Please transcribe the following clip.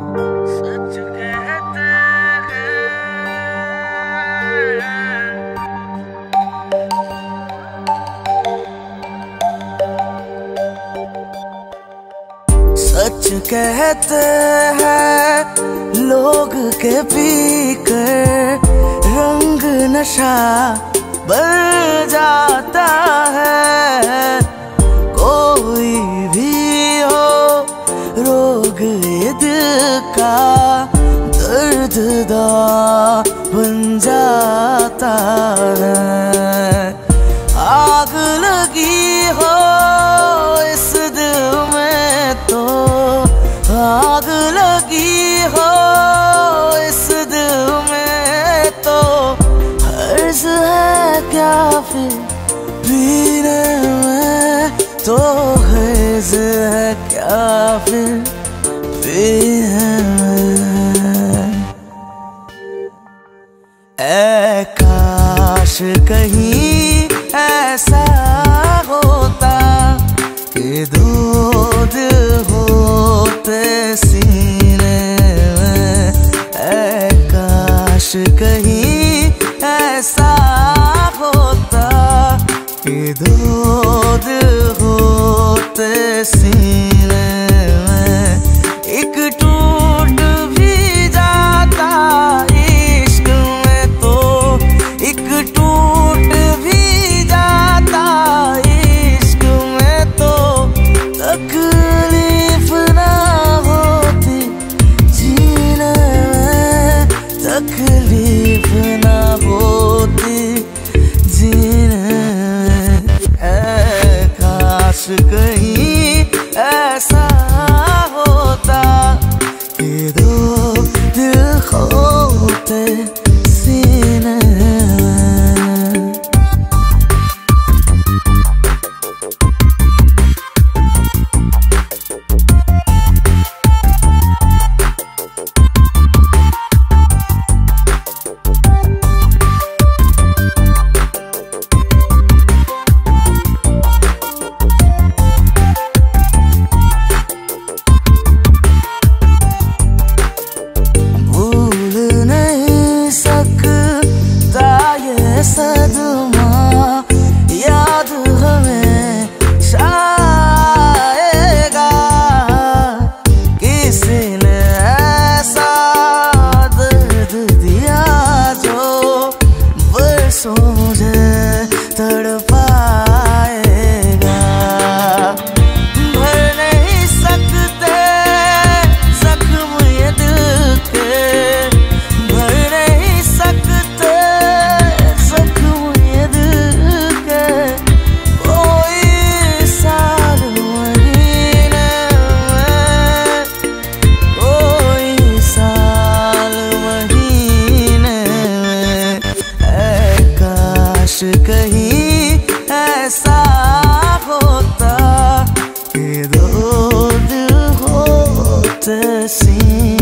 सच कहते हैं। लोग के पीकर रंग नशा दिल का दर्द दा बन जाता आग लगी हो इस दिल में तो आग लगी हो इस दिल में तो। हर्ज है क्या फिर पीने में? तो हर्ज है क्या फिर? ऐ काश कहीं ऐसा होता कि दो होते सीने में। काश कहीं ऐसा होता कि दो होते सीने तकलीफ़ ना होती जीने काश कहीं ऐसा होता कि दो दिल सीने होता कि दो दिल होते सी